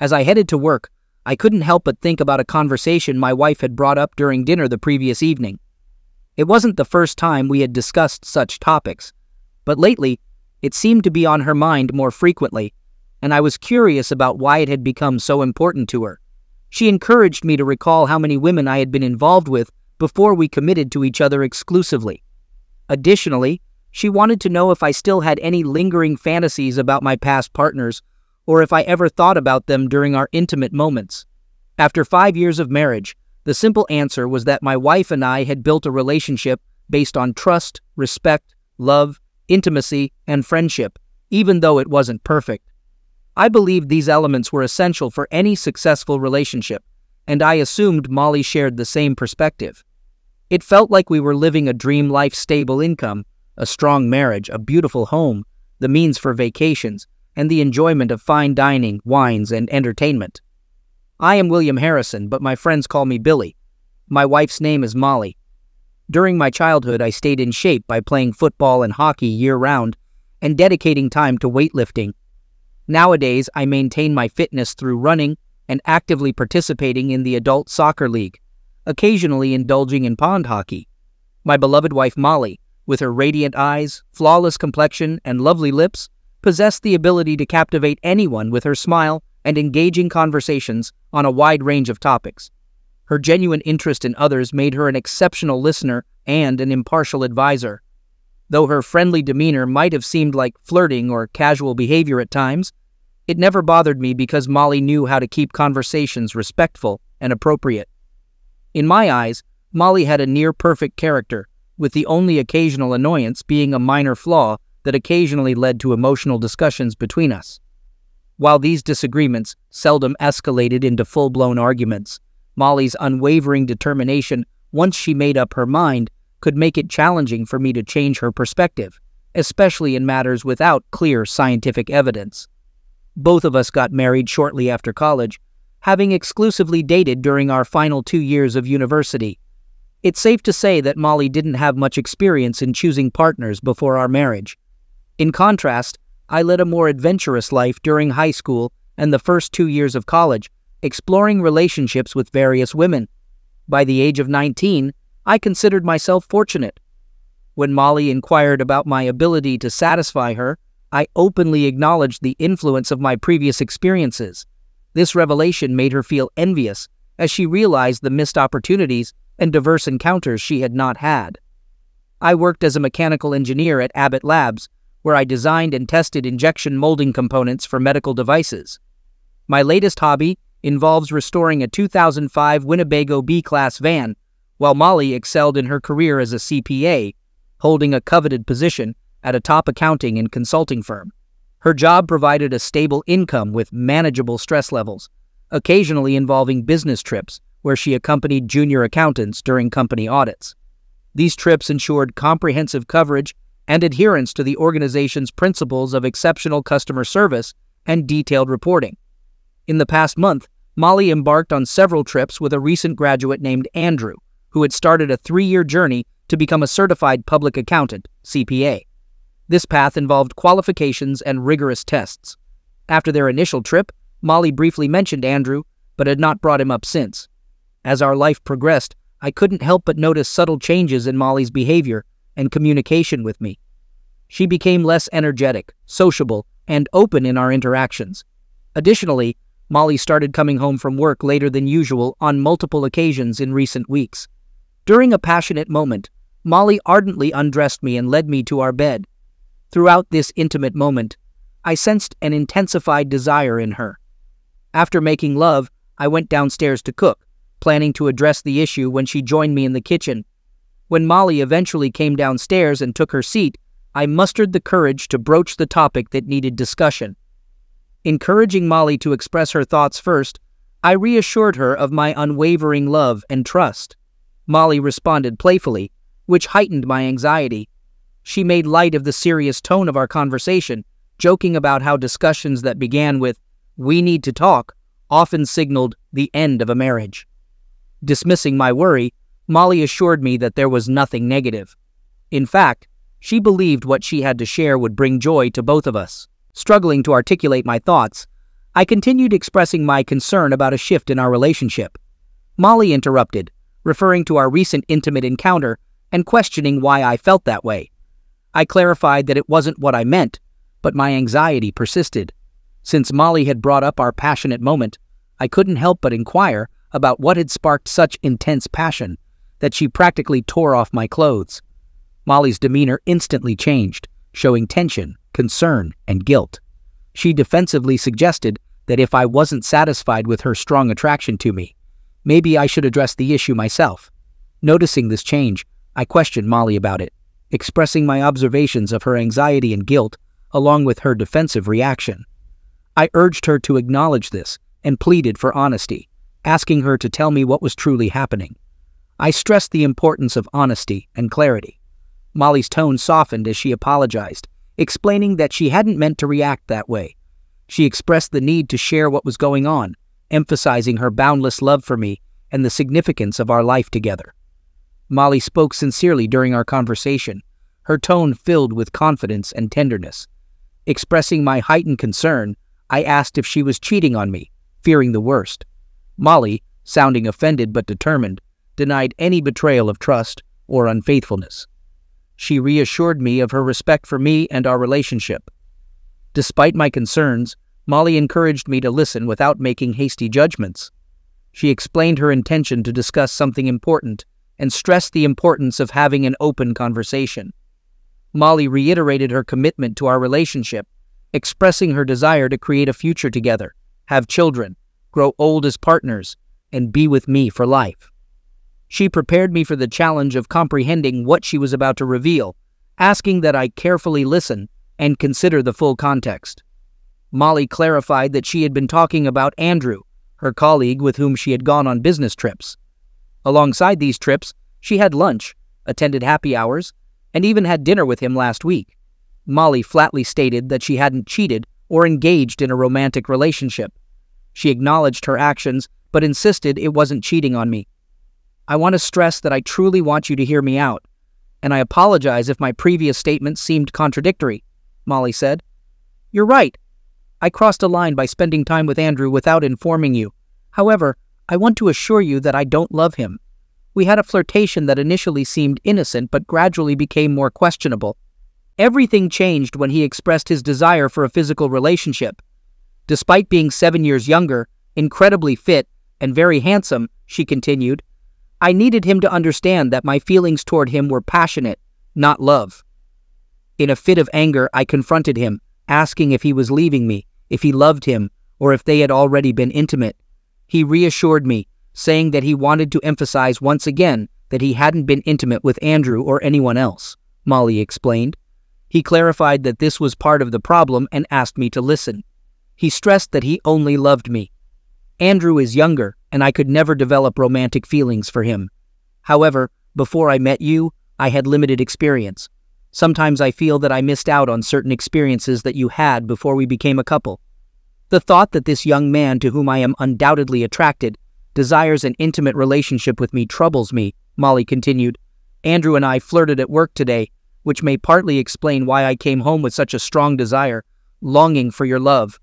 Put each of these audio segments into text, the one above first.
As I headed to work, I couldn't help but think about a conversation my wife had brought up during dinner the previous evening. It wasn't the first time we had discussed such topics, but lately it seemed to be on her mind more frequently, and I was curious about why it had become so important to her. She encouraged me to recall how many women I had been involved with before we committed to each other exclusively. Additionally, she wanted to know if I still had any lingering fantasies about my past partners or if I ever thought about them during our intimate moments. After five years of marriage, the simple answer was that my wife and I had built a relationship based on trust, respect, love, intimacy, and friendship, even though it wasn't perfect. I believed these elements were essential for any successful relationship, and I assumed Molly shared the same perspective. It felt like we were living a dream life stable income, a strong marriage, a beautiful home, the means for vacations, and the enjoyment of fine dining, wines, and entertainment. I am William Harrison, but my friends call me Billy. My wife's name is Molly. During my childhood, I stayed in shape by playing football and hockey year round and dedicating time to weightlifting. Nowadays, I maintain my fitness through running and actively participating in the adult soccer league, occasionally indulging in pond hockey. My beloved wife Molly, with her radiant eyes, flawless complexion, and lovely lips, possessed the ability to captivate anyone with her smile and engaging conversations on a wide range of topics. Her genuine interest in others made her an exceptional listener and an impartial advisor. Though her friendly demeanor might have seemed like flirting or casual behavior at times, it never bothered me because Molly knew how to keep conversations respectful and appropriate. In my eyes, Molly had a near perfect character, with the only occasional annoyance being a minor flaw that occasionally led to emotional discussions between us. While these disagreements seldom escalated into full blown arguments, Molly's unwavering determination, once she made up her mind, could make it challenging for me to change her perspective, especially in matters without clear scientific evidence. Both of us got married shortly after college, having exclusively dated during our final two years of university. It's safe to say that Molly didn't have much experience in choosing partners before our marriage. In contrast, I led a more adventurous life during high school and the first two years of college, exploring relationships with various women. By the age of 19, I considered myself fortunate. When Molly inquired about my ability to satisfy her, I openly acknowledged the influence of my previous experiences. This revelation made her feel envious as she realized the missed opportunities and diverse encounters she had not had. I worked as a mechanical engineer at Abbott Labs, where I designed and tested injection molding components for medical devices. My latest hobby involves restoring a 2005 Winnebago B Class van, while Molly excelled in her career as a CPA, holding a coveted position at a top accounting and consulting firm. Her job provided a stable income with manageable stress levels, occasionally involving business trips where she accompanied junior accountants during company audits. These trips ensured comprehensive coverage and adherence to the organization's principles of exceptional customer service and detailed reporting. In the past month, Molly embarked on several trips with a recent graduate named Andrew, who had started a three year journey to become a certified public accountant, CPA. This path involved qualifications and rigorous tests. After their initial trip, Molly briefly mentioned Andrew, but had not brought him up since. As our life progressed, I couldn't help but notice subtle changes in Molly's behavior and communication with me. She became less energetic, sociable, and open in our interactions. Additionally, Molly started coming home from work later than usual on multiple occasions in recent weeks. During a passionate moment, Molly ardently undressed me and led me to our bed. Throughout this intimate moment, I sensed an intensified desire in her. After making love, I went downstairs to cook, planning to address the issue when she joined me in the kitchen. When Molly eventually came downstairs and took her seat, I mustered the courage to broach the topic that needed discussion. Encouraging Molly to express her thoughts first, I reassured her of my unwavering love and trust. Molly responded playfully, which heightened my anxiety. She made light of the serious tone of our conversation, joking about how discussions that began with, we need to talk, often signaled the end of a marriage. Dismissing my worry, Molly assured me that there was nothing negative. In fact, she believed what she had to share would bring joy to both of us. Struggling to articulate my thoughts, I continued expressing my concern about a shift in our relationship. Molly interrupted, referring to our recent intimate encounter and questioning why I felt that way. I clarified that it wasn't what I meant, but my anxiety persisted. Since Molly had brought up our passionate moment, I couldn't help but inquire about what had sparked such intense passion that she practically tore off my clothes. Molly's demeanor instantly changed, showing tension, concern, and guilt. She defensively suggested that if I wasn't satisfied with her strong attraction to me, maybe I should address the issue myself. Noticing this change, I questioned Molly about it, expressing my observations of her anxiety and guilt along with her defensive reaction. I urged her to acknowledge this and pleaded for honesty, asking her to tell me what was truly happening. I stressed the importance of honesty and clarity. Molly's tone softened as she apologized, explaining that she hadn't meant to react that way. She expressed the need to share what was going on, emphasizing her boundless love for me and the significance of our life together. Molly spoke sincerely during our conversation, her tone filled with confidence and tenderness. Expressing my heightened concern, I asked if she was cheating on me, fearing the worst. Molly, sounding offended but determined, denied any betrayal of trust or unfaithfulness. She reassured me of her respect for me and our relationship. Despite my concerns, Molly encouraged me to listen without making hasty judgments. She explained her intention to discuss something important and stressed the importance of having an open conversation. Molly reiterated her commitment to our relationship, expressing her desire to create a future together, have children, grow old as partners, and be with me for life. She prepared me for the challenge of comprehending what she was about to reveal, asking that I carefully listen and consider the full context. Molly clarified that she had been talking about Andrew, her colleague with whom she had gone on business trips. Alongside these trips, she had lunch, attended happy hours, and even had dinner with him last week. Molly flatly stated that she hadn't cheated or engaged in a romantic relationship. She acknowledged her actions, but insisted it wasn't cheating on me. I want to stress that I truly want you to hear me out, and I apologize if my previous statements seemed contradictory, Molly said. You're right. I crossed a line by spending time with Andrew without informing you. However, I want to assure you that I don't love him. We had a flirtation that initially seemed innocent but gradually became more questionable. Everything changed when he expressed his desire for a physical relationship. Despite being seven years younger, incredibly fit, and very handsome, she continued, I needed him to understand that my feelings toward him were passionate, not love. In a fit of anger, I confronted him, asking if he was leaving me, if he loved him, or if they had already been intimate. He reassured me, saying that he wanted to emphasize once again that he hadn't been intimate with Andrew or anyone else, Molly explained. He clarified that this was part of the problem and asked me to listen. He stressed that he only loved me. Andrew is younger, and I could never develop romantic feelings for him. However, before I met you, I had limited experience. Sometimes I feel that I missed out on certain experiences that you had before we became a couple. The thought that this young man to whom I am undoubtedly attracted desires an intimate relationship with me troubles me, Molly continued. Andrew and I flirted at work today, which may partly explain why I came home with such a strong desire, longing for your love.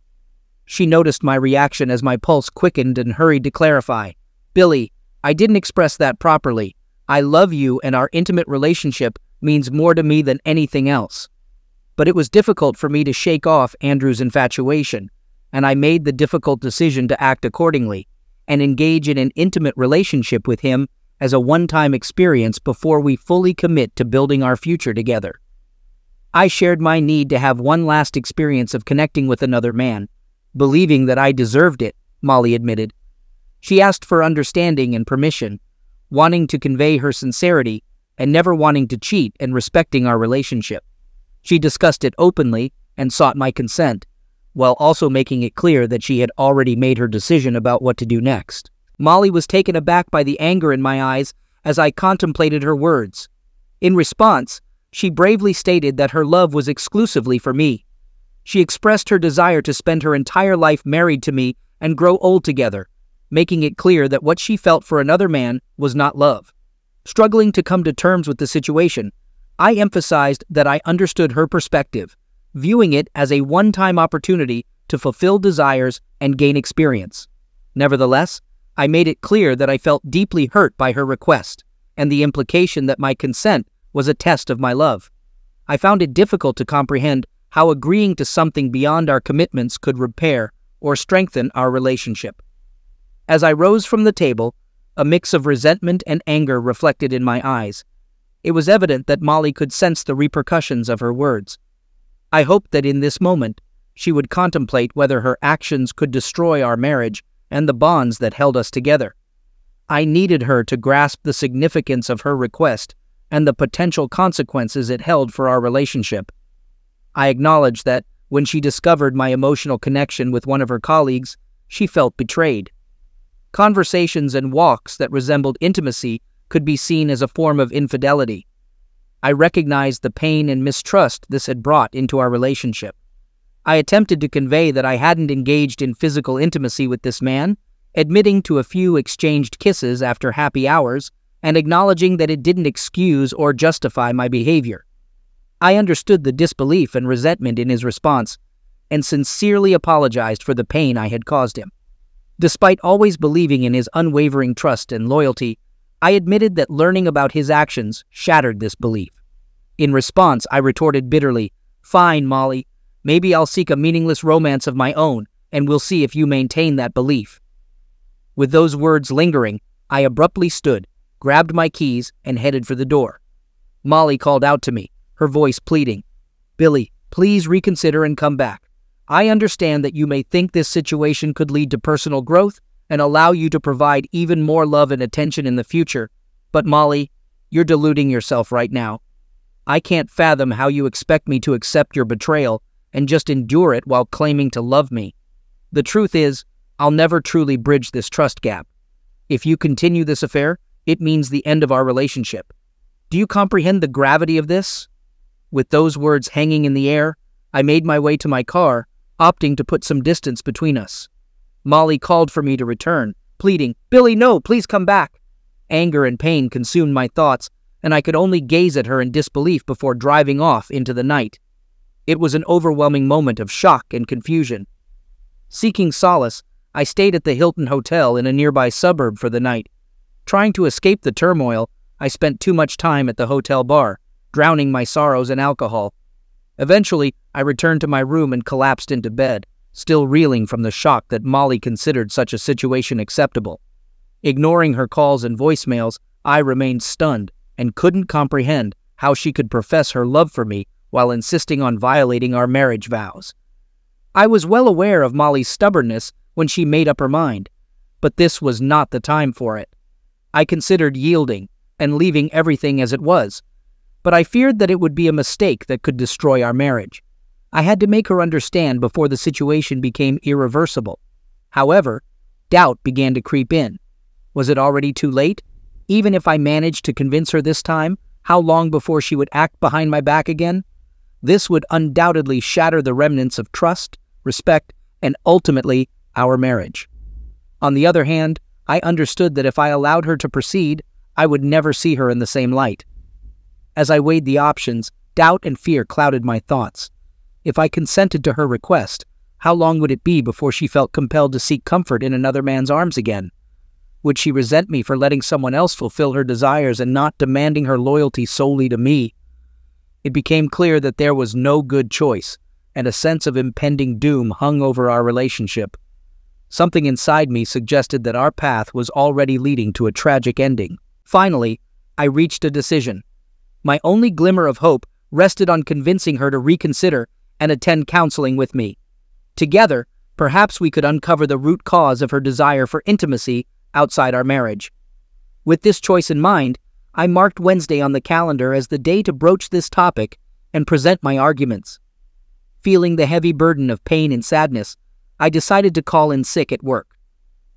She noticed my reaction as my pulse quickened and hurried to clarify. Billy, I didn't express that properly. I love you and our intimate relationship means more to me than anything else. But it was difficult for me to shake off Andrew's infatuation, and I made the difficult decision to act accordingly and engage in an intimate relationship with him as a one time experience before we fully commit to building our future together. I shared my need to have one last experience of connecting with another man believing that I deserved it, Molly admitted. She asked for understanding and permission, wanting to convey her sincerity and never wanting to cheat and respecting our relationship. She discussed it openly and sought my consent, while also making it clear that she had already made her decision about what to do next. Molly was taken aback by the anger in my eyes as I contemplated her words. In response, she bravely stated that her love was exclusively for me. She expressed her desire to spend her entire life married to me and grow old together, making it clear that what she felt for another man was not love. Struggling to come to terms with the situation, I emphasized that I understood her perspective, viewing it as a one time opportunity to fulfill desires and gain experience. Nevertheless, I made it clear that I felt deeply hurt by her request, and the implication that my consent was a test of my love. I found it difficult to comprehend how agreeing to something beyond our commitments could repair or strengthen our relationship. As I rose from the table, a mix of resentment and anger reflected in my eyes. It was evident that Molly could sense the repercussions of her words. I hoped that in this moment, she would contemplate whether her actions could destroy our marriage and the bonds that held us together. I needed her to grasp the significance of her request and the potential consequences it held for our relationship. I acknowledged that, when she discovered my emotional connection with one of her colleagues, she felt betrayed. Conversations and walks that resembled intimacy could be seen as a form of infidelity. I recognized the pain and mistrust this had brought into our relationship. I attempted to convey that I hadn't engaged in physical intimacy with this man, admitting to a few exchanged kisses after happy hours, and acknowledging that it didn't excuse or justify my behavior. I understood the disbelief and resentment in his response, and sincerely apologized for the pain I had caused him. Despite always believing in his unwavering trust and loyalty, I admitted that learning about his actions shattered this belief. In response, I retorted bitterly, Fine, Molly, Maybe I'll seek a meaningless romance of my own, and we'll see if you maintain that belief. With those words lingering, I abruptly stood, grabbed my keys, and headed for the door. Molly called out to me, her voice pleading, Billy, please reconsider and come back. I understand that you may think this situation could lead to personal growth and allow you to provide even more love and attention in the future, but Molly, you're deluding yourself right now. I can't fathom how you expect me to accept your betrayal and just endure it while claiming to love me. The truth is, I'll never truly bridge this trust gap. If you continue this affair, it means the end of our relationship. Do you comprehend the gravity of this? With those words hanging in the air, I made my way to my car, opting to put some distance between us. Molly called for me to return, pleading, Billy, no, please come back. Anger and pain consumed my thoughts, and I could only gaze at her in disbelief before driving off into the night. It was an overwhelming moment of shock and confusion. Seeking solace, I stayed at the Hilton Hotel in a nearby suburb for the night. Trying to escape the turmoil, I spent too much time at the hotel bar, drowning my sorrows in alcohol. Eventually, I returned to my room and collapsed into bed, still reeling from the shock that Molly considered such a situation acceptable. Ignoring her calls and voicemails, I remained stunned and couldn't comprehend how she could profess her love for me while insisting on violating our marriage vows. I was well aware of Molly's stubbornness when she made up her mind, but this was not the time for it. I considered yielding and leaving everything as it was, but I feared that it would be a mistake that could destroy our marriage. I had to make her understand before the situation became irreversible. However, doubt began to creep in. Was it already too late? Even if I managed to convince her this time, how long before she would act behind my back again? This would undoubtedly shatter the remnants of trust, respect, and ultimately our marriage. On the other hand, I understood that if I allowed her to proceed, I would never see her in the same light. As I weighed the options, doubt and fear clouded my thoughts. If I consented to her request, how long would it be before she felt compelled to seek comfort in another man's arms again? Would she resent me for letting someone else fulfill her desires and not demanding her loyalty solely to me? It became clear that there was no good choice, and a sense of impending doom hung over our relationship. Something inside me suggested that our path was already leading to a tragic ending. Finally, I reached a decision. My only glimmer of hope rested on convincing her to reconsider and attend counseling with me. Together, perhaps we could uncover the root cause of her desire for intimacy outside our marriage. With this choice in mind, I marked Wednesday on the calendar as the day to broach this topic and present my arguments. Feeling the heavy burden of pain and sadness, I decided to call in sick at work.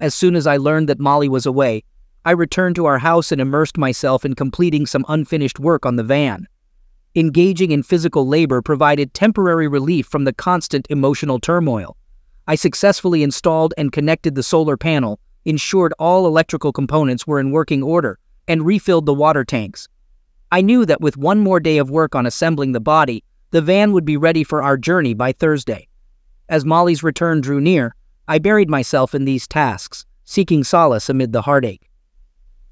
As soon as I learned that Molly was away, I returned to our house and immersed myself in completing some unfinished work on the van. Engaging in physical labor provided temporary relief from the constant emotional turmoil. I successfully installed and connected the solar panel, ensured all electrical components were in working order, and refilled the water tanks. I knew that with one more day of work on assembling the body, the van would be ready for our journey by Thursday. As Molly's return drew near, I buried myself in these tasks, seeking solace amid the heartache.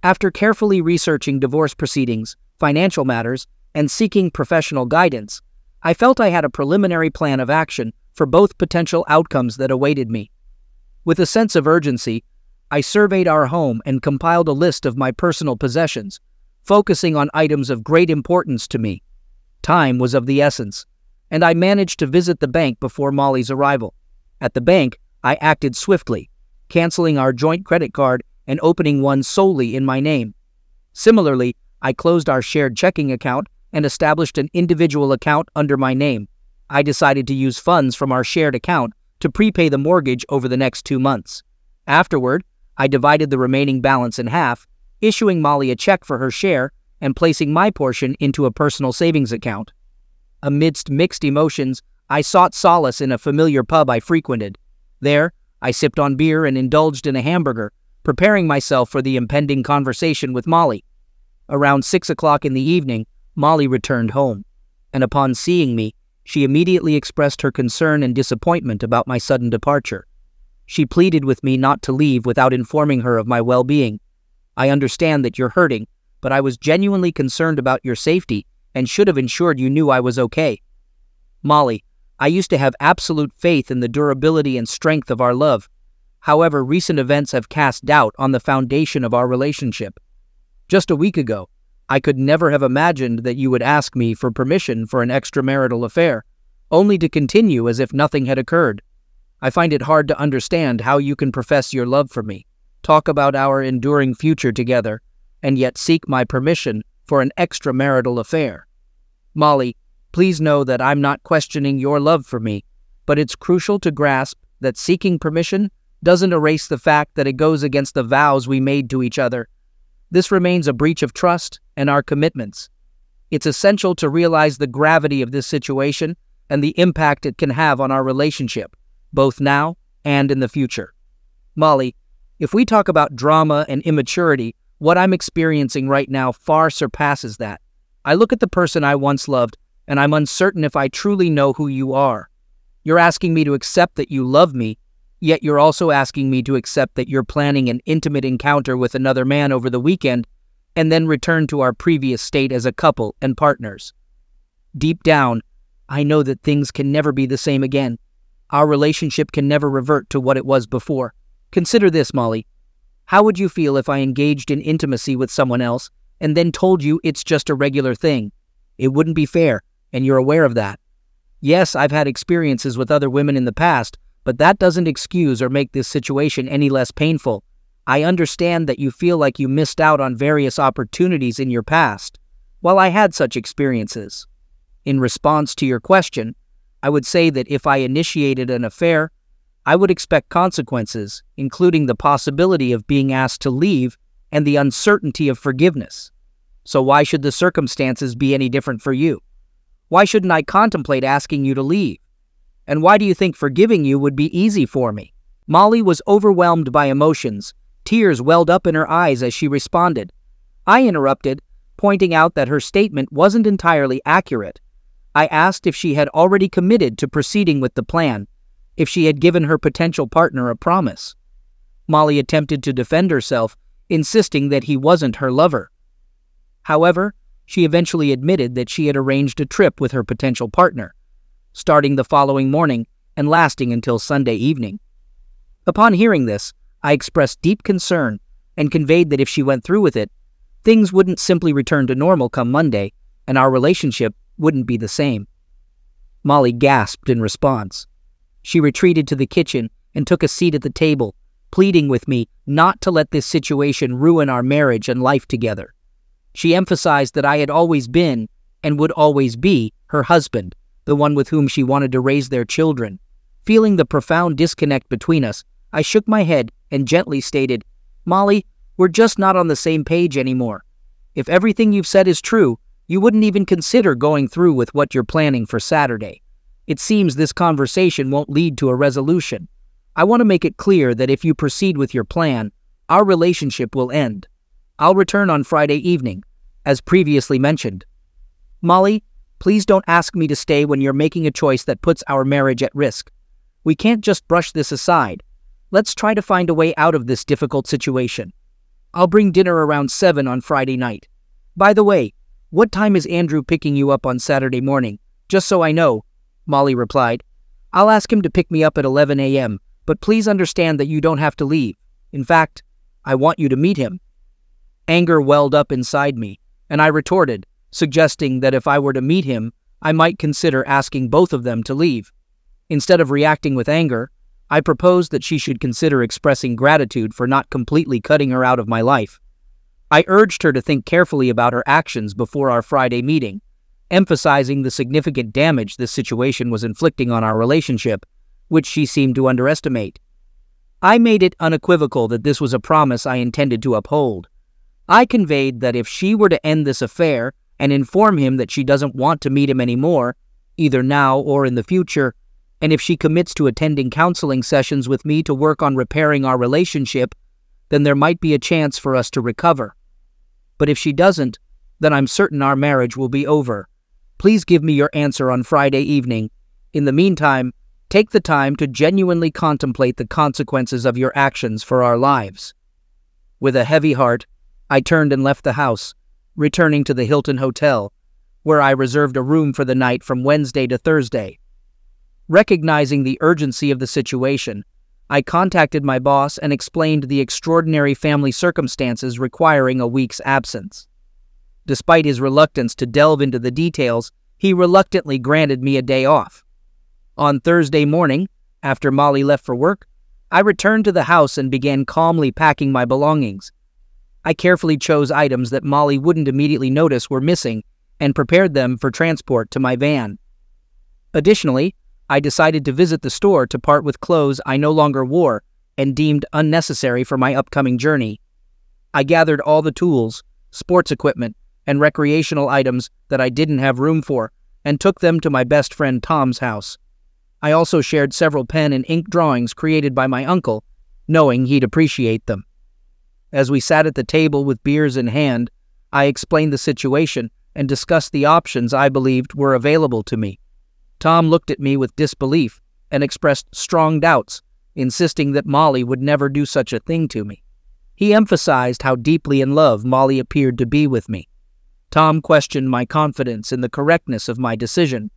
After carefully researching divorce proceedings, financial matters, and seeking professional guidance, I felt I had a preliminary plan of action for both potential outcomes that awaited me. With a sense of urgency, I surveyed our home and compiled a list of my personal possessions, focusing on items of great importance to me. Time was of the essence, and I managed to visit the bank before Molly's arrival. At the bank, I acted swiftly, canceling our joint credit card and opening one solely in my name. Similarly, I closed our shared checking account and established an individual account under my name. I decided to use funds from our shared account to prepay the mortgage over the next two months. Afterward, I divided the remaining balance in half, issuing Molly a check for her share and placing my portion into a personal savings account. Amidst mixed emotions, I sought solace in a familiar pub I frequented. There, I sipped on beer and indulged in a hamburger, preparing myself for the impending conversation with Molly. Around six o'clock in the evening, Molly returned home, and upon seeing me, she immediately expressed her concern and disappointment about my sudden departure. She pleaded with me not to leave without informing her of my well being. I understand that you're hurting, but I was genuinely concerned about your safety and should have ensured you knew I was okay. Molly, I used to have absolute faith in the durability and strength of our love. However, recent events have cast doubt on the foundation of our relationship. Just a week ago, I could never have imagined that you would ask me for permission for an extramarital affair, only to continue as if nothing had occurred. I find it hard to understand how you can profess your love for me, talk about our enduring future together, and yet seek my permission for an extramarital affair. Molly, please know that I'm not questioning your love for me, but it's crucial to grasp that seeking permission doesn't erase the fact that it goes against the vows we made to each other this remains a breach of trust and our commitments. It's essential to realize the gravity of this situation and the impact it can have on our relationship, both now and in the future. Molly, if we talk about drama and immaturity, what I'm experiencing right now far surpasses that. I look at the person I once loved, and I'm uncertain if I truly know who you are. You're asking me to accept that you love me Yet you're also asking me to accept that you're planning an intimate encounter with another man over the weekend and then return to our previous state as a couple and partners. Deep down, I know that things can never be the same again. Our relationship can never revert to what it was before. Consider this, Molly. How would you feel if I engaged in intimacy with someone else and then told you it's just a regular thing? It wouldn't be fair, and you're aware of that. Yes, I've had experiences with other women in the past, but that doesn't excuse or make this situation any less painful. I understand that you feel like you missed out on various opportunities in your past. While I had such experiences. In response to your question, I would say that if I initiated an affair, I would expect consequences, including the possibility of being asked to leave and the uncertainty of forgiveness. So why should the circumstances be any different for you? Why shouldn't I contemplate asking you to leave? And why do you think forgiving you would be easy for me? Molly was overwhelmed by emotions. Tears welled up in her eyes as she responded. I interrupted, pointing out that her statement wasn't entirely accurate. I asked if she had already committed to proceeding with the plan, if she had given her potential partner a promise. Molly attempted to defend herself, insisting that he wasn't her lover. However, she eventually admitted that she had arranged a trip with her potential partner starting the following morning and lasting until Sunday evening. Upon hearing this, I expressed deep concern and conveyed that if she went through with it, things wouldn't simply return to normal come Monday, and our relationship wouldn't be the same. Molly gasped in response. She retreated to the kitchen and took a seat at the table, pleading with me not to let this situation ruin our marriage and life together. She emphasized that I had always been, and would always be, her husband, the one with whom she wanted to raise their children. Feeling the profound disconnect between us, I shook my head and gently stated, Molly, we're just not on the same page anymore. If everything you've said is true, you wouldn't even consider going through with what you're planning for Saturday. It seems this conversation won't lead to a resolution. I want to make it clear that if you proceed with your plan, our relationship will end. I'll return on Friday evening, as previously mentioned. Molly, Please don't ask me to stay when you're making a choice that puts our marriage at risk. We can't just brush this aside. Let's try to find a way out of this difficult situation. I'll bring dinner around 7 on Friday night. By the way, what time is Andrew picking you up on Saturday morning? Just so I know, Molly replied. I'll ask him to pick me up at 11 a.m., but please understand that you don't have to leave. In fact, I want you to meet him. Anger welled up inside me, and I retorted, suggesting that if I were to meet him, I might consider asking both of them to leave. Instead of reacting with anger, I proposed that she should consider expressing gratitude for not completely cutting her out of my life. I urged her to think carefully about her actions before our Friday meeting, emphasizing the significant damage this situation was inflicting on our relationship, which she seemed to underestimate. I made it unequivocal that this was a promise I intended to uphold. I conveyed that if she were to end this affair and inform him that she doesn't want to meet him anymore, either now or in the future, and if she commits to attending counseling sessions with me to work on repairing our relationship, then there might be a chance for us to recover. But if she doesn't, then I'm certain our marriage will be over. Please give me your answer on Friday evening. In the meantime, take the time to genuinely contemplate the consequences of your actions for our lives. With a heavy heart, I turned and left the house, returning to the Hilton Hotel, where I reserved a room for the night from Wednesday to Thursday. Recognizing the urgency of the situation, I contacted my boss and explained the extraordinary family circumstances requiring a week's absence. Despite his reluctance to delve into the details, he reluctantly granted me a day off. On Thursday morning, after Molly left for work, I returned to the house and began calmly packing my belongings. I carefully chose items that Molly wouldn't immediately notice were missing and prepared them for transport to my van. Additionally, I decided to visit the store to part with clothes I no longer wore and deemed unnecessary for my upcoming journey. I gathered all the tools, sports equipment, and recreational items that I didn't have room for and took them to my best friend Tom's house. I also shared several pen and ink drawings created by my uncle, knowing he'd appreciate them. As we sat at the table with beers in hand, I explained the situation and discussed the options I believed were available to me. Tom looked at me with disbelief and expressed strong doubts, insisting that Molly would never do such a thing to me. He emphasized how deeply in love Molly appeared to be with me. Tom questioned my confidence in the correctness of my decision,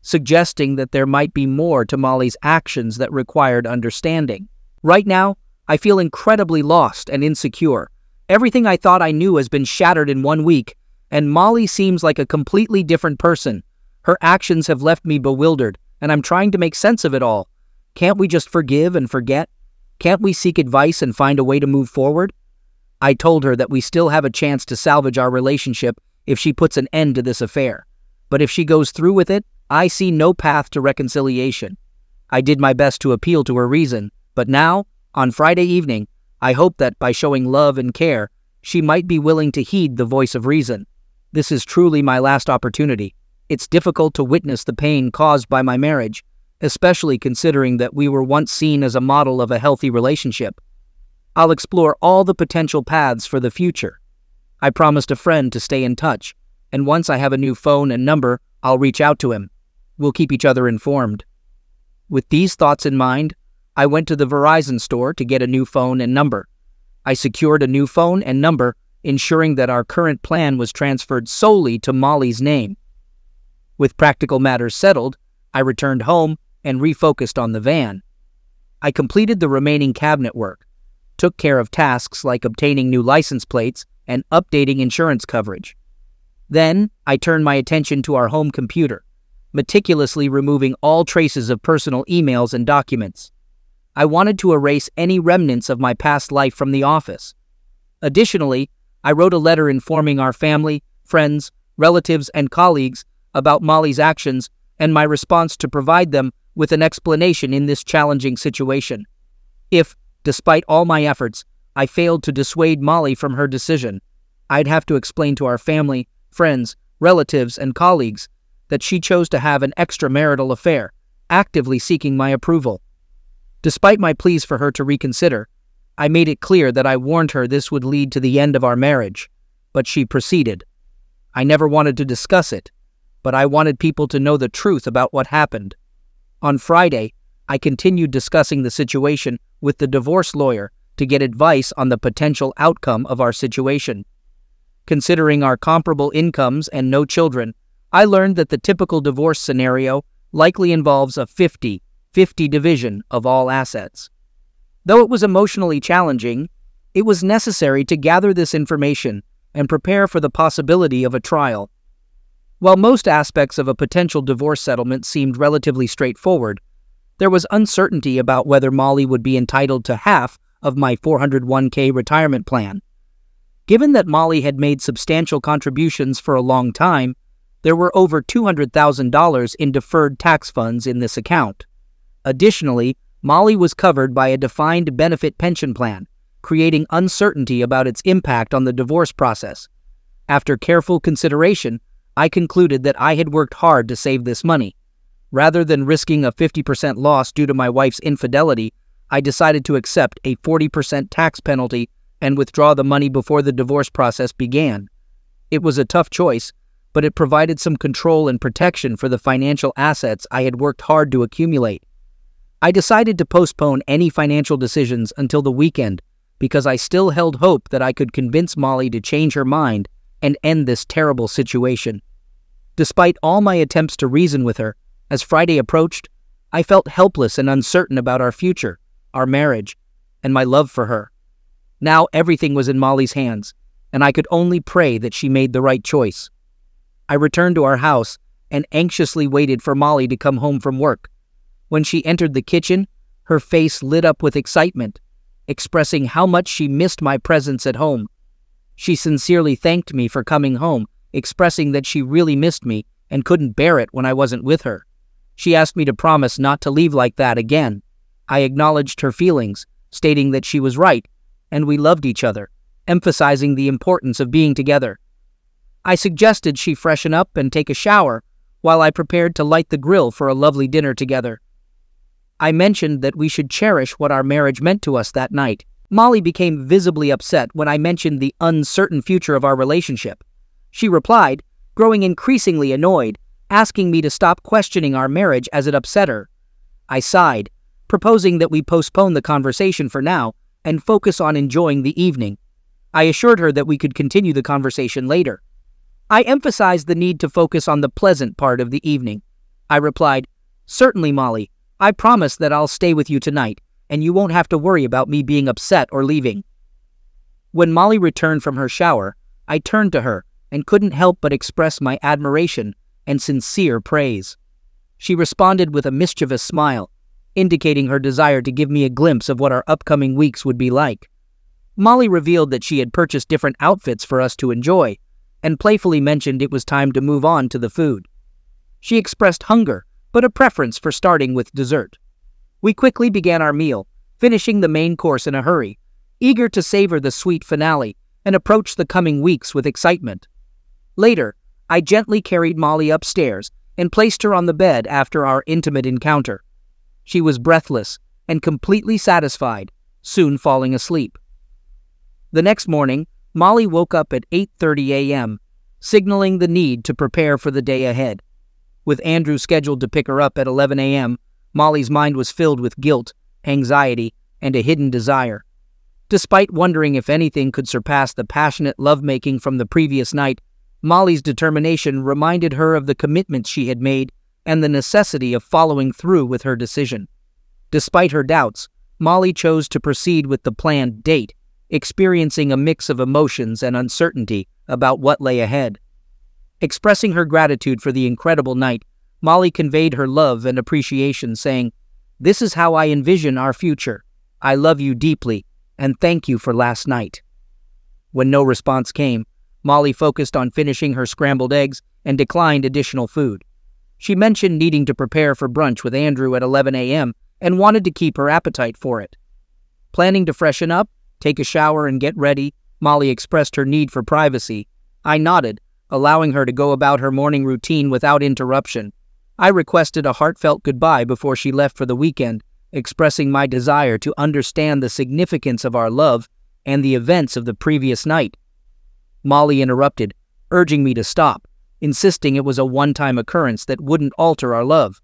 suggesting that there might be more to Molly's actions that required understanding. Right now, I feel incredibly lost and insecure. Everything I thought I knew has been shattered in one week, and Molly seems like a completely different person, her actions have left me bewildered, and I'm trying to make sense of it all. Can't we just forgive and forget? Can't we seek advice and find a way to move forward? I told her that we still have a chance to salvage our relationship if she puts an end to this affair. But if she goes through with it, I see no path to reconciliation. I did my best to appeal to her reason, but now, on Friday evening, I hope that by showing love and care, she might be willing to heed the voice of reason. This is truly my last opportunity. It's difficult to witness the pain caused by my marriage, especially considering that we were once seen as a model of a healthy relationship. I'll explore all the potential paths for the future. I promised a friend to stay in touch, and once I have a new phone and number, I'll reach out to him. We'll keep each other informed. With these thoughts in mind, I went to the Verizon store to get a new phone and number. I secured a new phone and number, ensuring that our current plan was transferred solely to Molly's name. With practical matters settled, I returned home and refocused on the van. I completed the remaining cabinet work, took care of tasks like obtaining new license plates and updating insurance coverage. Then, I turned my attention to our home computer, meticulously removing all traces of personal emails and documents. I wanted to erase any remnants of my past life from the office. Additionally, I wrote a letter informing our family, friends, relatives, and colleagues about Molly's actions and my response to provide them with an explanation in this challenging situation. If, despite all my efforts, I failed to dissuade Molly from her decision, I'd have to explain to our family, friends, relatives, and colleagues that she chose to have an extramarital affair, actively seeking my approval. Despite my pleas for her to reconsider, I made it clear that I warned her this would lead to the end of our marriage, but she proceeded. I never wanted to discuss it, but I wanted people to know the truth about what happened. On Friday, I continued discussing the situation with the divorce lawyer to get advice on the potential outcome of our situation. Considering our comparable incomes and no children, I learned that the typical divorce scenario likely involves a 50 50 division of all assets. Though it was emotionally challenging, it was necessary to gather this information and prepare for the possibility of a trial. While most aspects of a potential divorce settlement seemed relatively straightforward, there was uncertainty about whether Molly would be entitled to half of my 401k retirement plan. Given that Molly had made substantial contributions for a long time, there were over $200,000 in deferred tax funds in this account. Additionally, Molly was covered by a defined benefit pension plan, creating uncertainty about its impact on the divorce process. After careful consideration, I concluded that I had worked hard to save this money. Rather than risking a 50% loss due to my wife's infidelity, I decided to accept a 40% tax penalty and withdraw the money before the divorce process began. It was a tough choice, but it provided some control and protection for the financial assets I had worked hard to accumulate. I decided to postpone any financial decisions until the weekend because I still held hope that I could convince Molly to change her mind and end this terrible situation. Despite all my attempts to reason with her, as Friday approached, I felt helpless and uncertain about our future, our marriage, and my love for her. Now everything was in Molly's hands, and I could only pray that she made the right choice. I returned to our house and anxiously waited for Molly to come home from work. When she entered the kitchen, her face lit up with excitement, expressing how much she missed my presence at home. She sincerely thanked me for coming home, expressing that she really missed me and couldn't bear it when I wasn't with her. She asked me to promise not to leave like that again. I acknowledged her feelings, stating that she was right, and we loved each other, emphasizing the importance of being together. I suggested she freshen up and take a shower while I prepared to light the grill for a lovely dinner together. I mentioned that we should cherish what our marriage meant to us that night. Molly became visibly upset when I mentioned the uncertain future of our relationship. She replied, growing increasingly annoyed, asking me to stop questioning our marriage as it upset her. I sighed, proposing that we postpone the conversation for now and focus on enjoying the evening. I assured her that we could continue the conversation later. I emphasized the need to focus on the pleasant part of the evening. I replied, Certainly, Molly, I promise that I'll stay with you tonight, and you won't have to worry about me being upset or leaving. When Molly returned from her shower, I turned to her and couldn't help but express my admiration and sincere praise. She responded with a mischievous smile, indicating her desire to give me a glimpse of what our upcoming weeks would be like. Molly revealed that she had purchased different outfits for us to enjoy, and playfully mentioned it was time to move on to the food. She expressed hunger but a preference for starting with dessert. We quickly began our meal, finishing the main course in a hurry, eager to savor the sweet finale and approach the coming weeks with excitement. Later, I gently carried Molly upstairs and placed her on the bed after our intimate encounter. She was breathless and completely satisfied, soon falling asleep. The next morning, Molly woke up at 8:30 a.m., signaling the need to prepare for the day ahead. With Andrew scheduled to pick her up at 11 a.m., Molly's mind was filled with guilt, anxiety, and a hidden desire. Despite wondering if anything could surpass the passionate lovemaking from the previous night, Molly's determination reminded her of the commitments she had made and the necessity of following through with her decision. Despite her doubts, Molly chose to proceed with the planned date, experiencing a mix of emotions and uncertainty about what lay ahead. Expressing her gratitude for the incredible night, Molly conveyed her love and appreciation, saying, This is how I envision our future. I love you deeply, and thank you for last night. When no response came, Molly focused on finishing her scrambled eggs and declined additional food. She mentioned needing to prepare for brunch with Andrew at 11 a.m. and wanted to keep her appetite for it. Planning to freshen up, take a shower, and get ready, Molly expressed her need for privacy. I nodded, allowing her to go about her morning routine without interruption. I requested a heartfelt goodbye before she left for the weekend, expressing my desire to understand the significance of our love and the events of the previous night. Molly interrupted, urging me to stop, insisting it was a one time occurrence that wouldn't alter our love.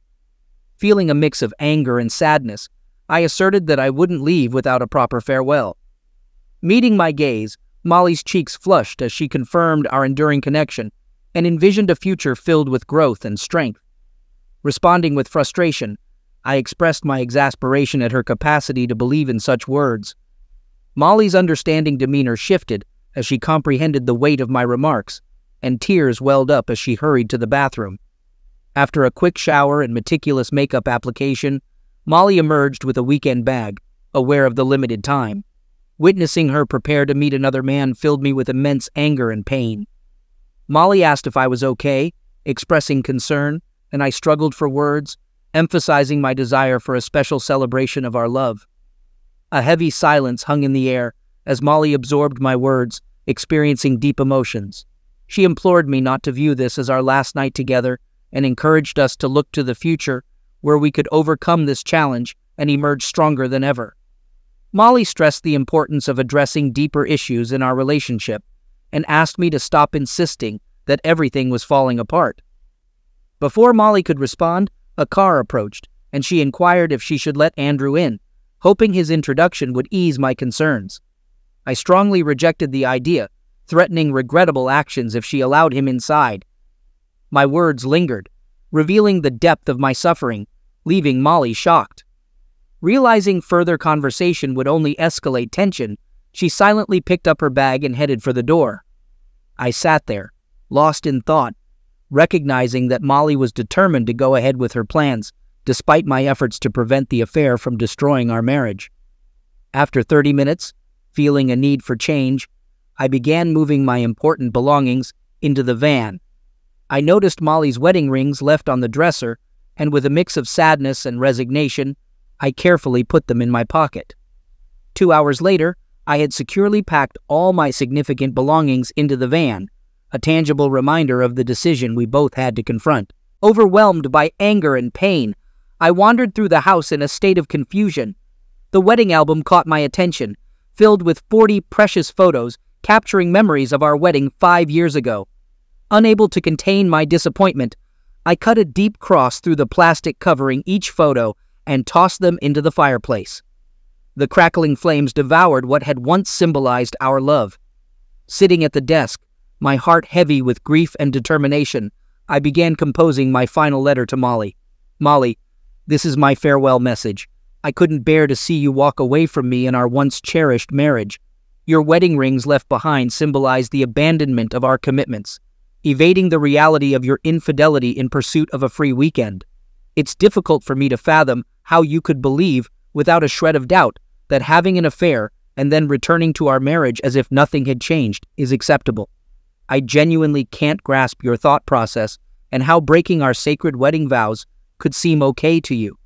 Feeling a mix of anger and sadness, I asserted that I wouldn't leave without a proper farewell. Meeting my gaze, Molly's cheeks flushed as she confirmed our enduring connection and envisioned a future filled with growth and strength. Responding with frustration, I expressed my exasperation at her capacity to believe in such words. Molly's understanding demeanor shifted as she comprehended the weight of my remarks, and tears welled up as she hurried to the bathroom. After a quick shower and meticulous makeup application, Molly emerged with a weekend bag, aware of the limited time. Witnessing her prepare to meet another man filled me with immense anger and pain. Molly asked if I was okay, expressing concern, and I struggled for words, emphasizing my desire for a special celebration of our love. A heavy silence hung in the air as Molly absorbed my words, experiencing deep emotions. She implored me not to view this as our last night together and encouraged us to look to the future where we could overcome this challenge and emerge stronger than ever. Molly stressed the importance of addressing deeper issues in our relationship and asked me to stop insisting that everything was falling apart. Before Molly could respond, a car approached, and she inquired if she should let Andrew in, hoping his introduction would ease my concerns. I strongly rejected the idea, threatening regrettable actions if she allowed him inside. My words lingered, revealing the depth of my suffering, leaving Molly shocked. Realizing further conversation would only escalate tension, she silently picked up her bag and headed for the door. I sat there, lost in thought, recognizing that Molly was determined to go ahead with her plans, despite my efforts to prevent the affair from destroying our marriage. After 30 minutes, feeling a need for change, I began moving my important belongings into the van. I noticed Molly's wedding rings left on the dresser, and with a mix of sadness and resignation, I carefully put them in my pocket. Two hours later, I had securely packed all my significant belongings into the van, a tangible reminder of the decision we both had to confront. Overwhelmed by anger and pain, I wandered through the house in a state of confusion. The wedding album caught my attention, filled with 40 precious photos capturing memories of our wedding five years ago. Unable to contain my disappointment, I cut a deep cross through the plastic covering each photo and tossed them into the fireplace. The crackling flames devoured what had once symbolized our love. Sitting at the desk, my heart heavy with grief and determination, I began composing my final letter to Molly. Molly, this is my farewell message. I couldn't bear to see you walk away from me in our once cherished marriage. Your wedding rings left behind symbolize the abandonment of our commitments, evading the reality of your infidelity in pursuit of a free weekend. It's difficult for me to fathom how you could believe, without a shred of doubt, that having an affair and then returning to our marriage as if nothing had changed is acceptable. I genuinely can't grasp your thought process and how breaking our sacred wedding vows could seem okay to you.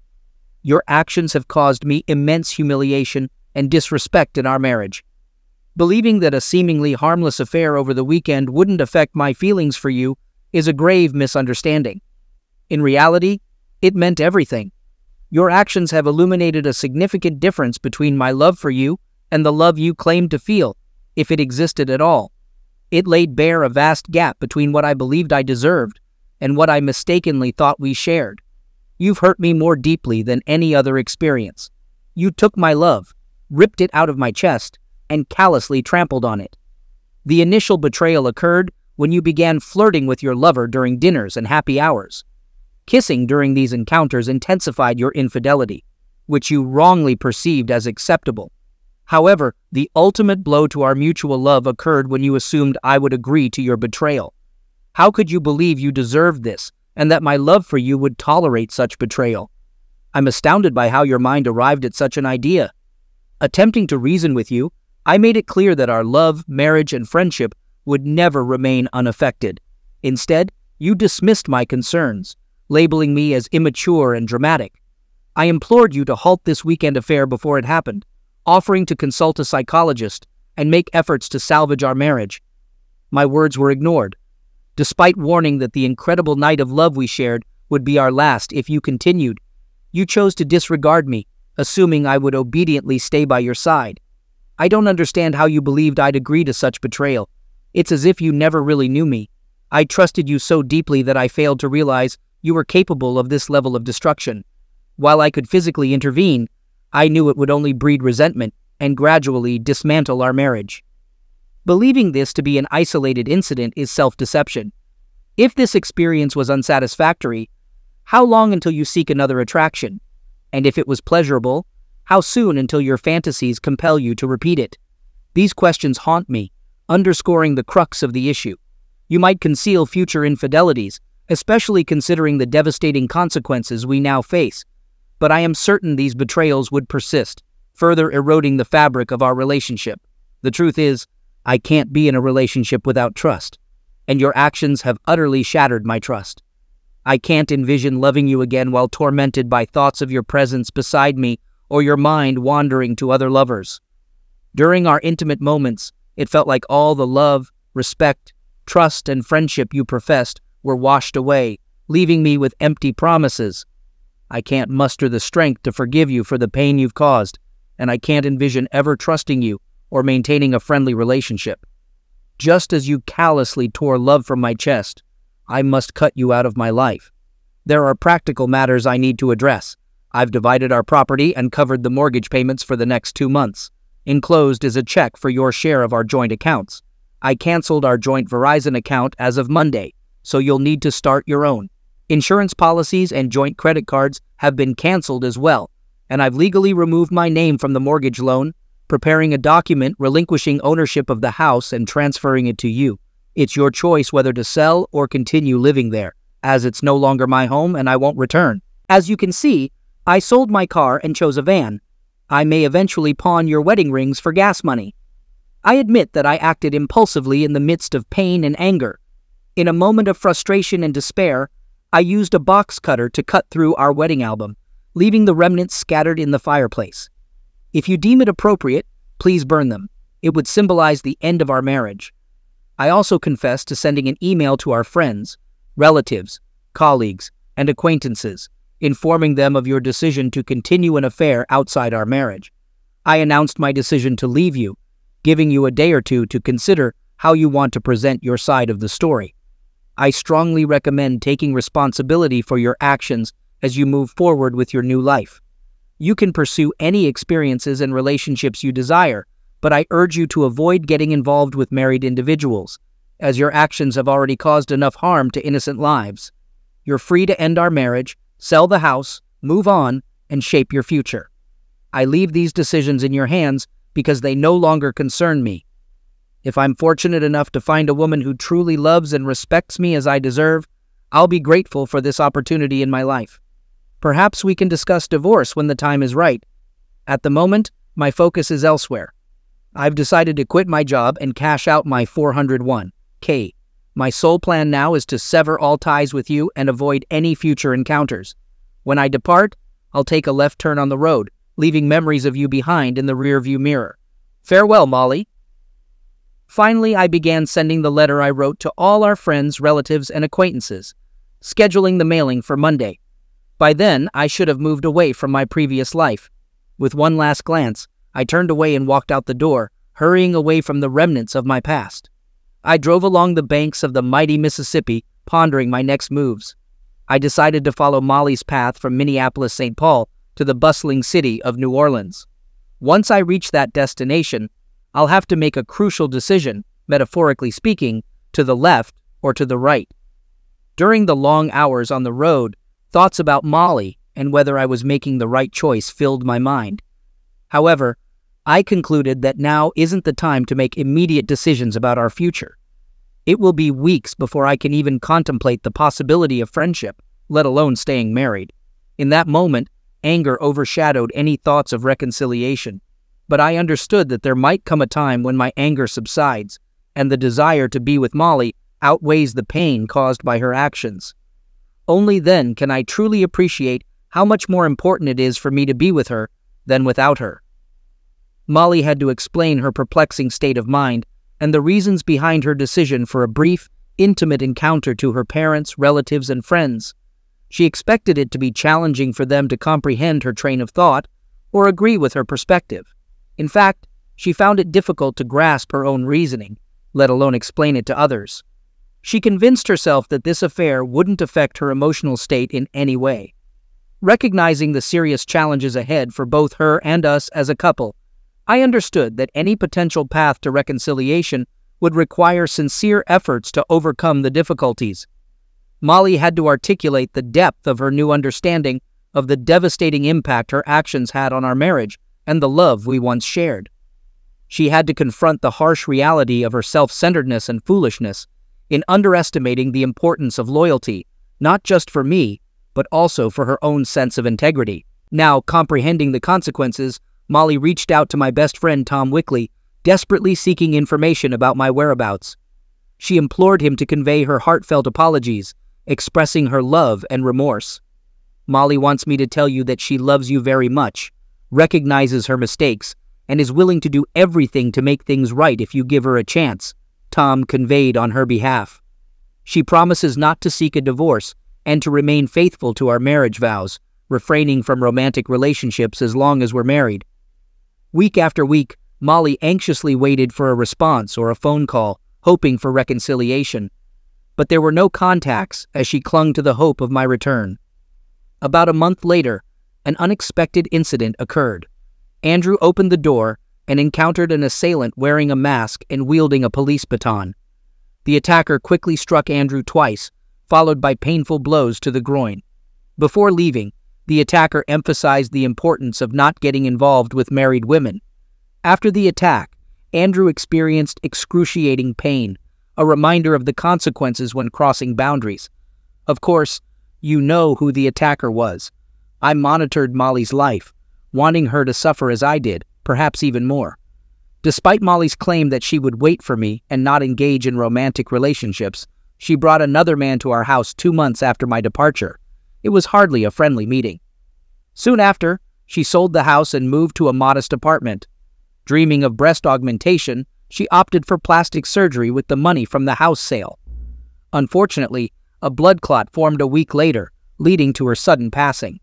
Your actions have caused me immense humiliation and disrespect in our marriage. Believing that a seemingly harmless affair over the weekend wouldn't affect my feelings for you is a grave misunderstanding. In reality, it meant everything. Your actions have illuminated a significant difference between my love for you and the love you claimed to feel, if it existed at all. It laid bare a vast gap between what I believed I deserved and what I mistakenly thought we shared. You've hurt me more deeply than any other experience. You took my love, ripped it out of my chest, and callously trampled on it. The initial betrayal occurred when you began flirting with your lover during dinners and happy hours. Kissing during these encounters intensified your infidelity, which you wrongly perceived as acceptable. However, the ultimate blow to our mutual love occurred when you assumed I would agree to your betrayal. How could you believe you deserved this and that my love for you would tolerate such betrayal? I'm astounded by how your mind arrived at such an idea. Attempting to reason with you, I made it clear that our love, marriage, and friendship would never remain unaffected. Instead, you dismissed my concerns, labeling me as immature and dramatic. I implored you to halt this weekend affair before it happened, offering to consult a psychologist and make efforts to salvage our marriage. My words were ignored. Despite warning that the incredible night of love we shared would be our last if you continued, you chose to disregard me, assuming I would obediently stay by your side. I don't understand how you believed I'd agree to such betrayal. It's as if you never really knew me. I trusted you so deeply that I failed to realize you were capable of this level of destruction. While I could physically intervene, I knew it would only breed resentment and gradually dismantle our marriage. Believing this to be an isolated incident is self deception. If this experience was unsatisfactory, how long until you seek another attraction? And if it was pleasurable, how soon until your fantasies compel you to repeat it? These questions haunt me, underscoring the crux of the issue. You might conceal future infidelities, especially considering the devastating consequences we now face, but I am certain these betrayals would persist, further eroding the fabric of our relationship. The truth is, I can't be in a relationship without trust, and your actions have utterly shattered my trust. I can't envision loving you again while tormented by thoughts of your presence beside me or your mind wandering to other lovers. During our intimate moments, it felt like all the love, respect, trust, and friendship you professed were washed away, leaving me with empty promises. I can't muster the strength to forgive you for the pain you've caused, and I can't envision ever trusting you or maintaining a friendly relationship. Just as you callously tore love from my chest, I must cut you out of my life. There are practical matters I need to address. I've divided our property and covered the mortgage payments for the next two months. Enclosed is a check for your share of our joint accounts. I canceled our joint Verizon account as of Monday, so you'll need to start your own. Insurance policies and joint credit cards have been canceled as well, and I've legally removed my name from the mortgage loan, preparing a document relinquishing ownership of the house and transferring it to you. It's your choice whether to sell or continue living there, as it's no longer my home and I won't return. As you can see, I sold my car and chose a van. I may eventually pawn your wedding rings for gas money. I admit that I acted impulsively in the midst of pain and anger. In a moment of frustration and despair, I used a box cutter to cut through our wedding album, leaving the remnants scattered in the fireplace. If you deem it appropriate, please burn them. It would symbolize the end of our marriage. I also confessed to sending an email to our friends, relatives, colleagues, and acquaintances, informing them of your decision to continue an affair outside our marriage. I announced my decision to leave you, giving you a day or two to consider how you want to present your side of the story. I strongly recommend taking responsibility for your actions as you move forward with your new life. You can pursue any experiences and relationships you desire, but I urge you to avoid getting involved with married individuals, as your actions have already caused enough harm to innocent lives. You're free to end our marriage, sell the house, move on, and shape your future. I leave these decisions in your hands because they no longer concern me. If I'm fortunate enough to find a woman who truly loves and respects me as I deserve, I'll be grateful for this opportunity in my life. Perhaps we can discuss divorce when the time is right. At the moment, my focus is elsewhere. I've decided to quit my job and cash out my 401k. My sole plan now is to sever all ties with you and avoid any future encounters. When I depart, I'll take a left turn on the road, leaving memories of you behind in the rearview mirror. Farewell, Molly. Finally, I began sending the letter I wrote to all our friends, relatives, and acquaintances, scheduling the mailing for Monday. By then, I should have moved away from my previous life. With one last glance, I turned away and walked out the door, hurrying away from the remnants of my past. I drove along the banks of the mighty Mississippi, pondering my next moves. I decided to follow Molly's path from Minneapolis St. Paul to the bustling city of New Orleans. Once I reached that destination, I'll have to make a crucial decision, metaphorically speaking, to the left or to the right. During the long hours on the road, thoughts about Molly and whether I was making the right choice filled my mind. However, I concluded that now isn't the time to make immediate decisions about our future. It will be weeks before I can even contemplate the possibility of friendship, let alone staying married. In that moment, anger overshadowed any thoughts of reconciliation, but I understood that there might come a time when my anger subsides, and the desire to be with Molly outweighs the pain caused by her actions. Only then can I truly appreciate how much more important it is for me to be with her than without her. Molly had to explain her perplexing state of mind and the reasons behind her decision for a brief, intimate encounter to her parents, relatives, and friends. She expected it to be challenging for them to comprehend her train of thought or agree with her perspective. In fact, she found it difficult to grasp her own reasoning, let alone explain it to others. She convinced herself that this affair wouldn't affect her emotional state in any way. Recognizing the serious challenges ahead for both her and us as a couple, I understood that any potential path to reconciliation would require sincere efforts to overcome the difficulties. Molly had to articulate the depth of her new understanding of the devastating impact her actions had on our marriage and the love we once shared. She had to confront the harsh reality of her self-centeredness and foolishness in underestimating the importance of loyalty, not just for me, but also for her own sense of integrity. Now, comprehending the consequences, Molly reached out to my best friend Tom Wickley, desperately seeking information about my whereabouts. She implored him to convey her heartfelt apologies, expressing her love and remorse. Molly wants me to tell you that she loves you very much, recognizes her mistakes, and is willing to do everything to make things right if you give her a chance, Tom conveyed on her behalf. She promises not to seek a divorce and to remain faithful to our marriage vows, refraining from romantic relationships as long as we're married. Week after week, Molly anxiously waited for a response or a phone call, hoping for reconciliation. But there were no contacts as she clung to the hope of my return. About a month later, an unexpected incident occurred. Andrew opened the door and encountered an assailant wearing a mask and wielding a police baton. The attacker quickly struck Andrew twice, followed by painful blows to the groin. Before leaving, the attacker emphasized the importance of not getting involved with married women. After the attack, Andrew experienced excruciating pain, a reminder of the consequences when crossing boundaries. Of course, you know who the attacker was. I monitored Molly's life, wanting her to suffer as I did, perhaps even more. Despite Molly's claim that she would wait for me and not engage in romantic relationships, she brought another man to our house two months after my departure. It was hardly a friendly meeting. Soon after, she sold the house and moved to a modest apartment. Dreaming of breast augmentation, she opted for plastic surgery with the money from the house sale. Unfortunately, a blood clot formed a week later, leading to her sudden passing.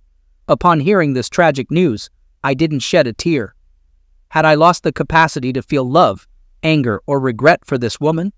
Upon hearing this tragic news, I didn't shed a tear. Had I lost the capacity to feel love, anger, or regret for this woman?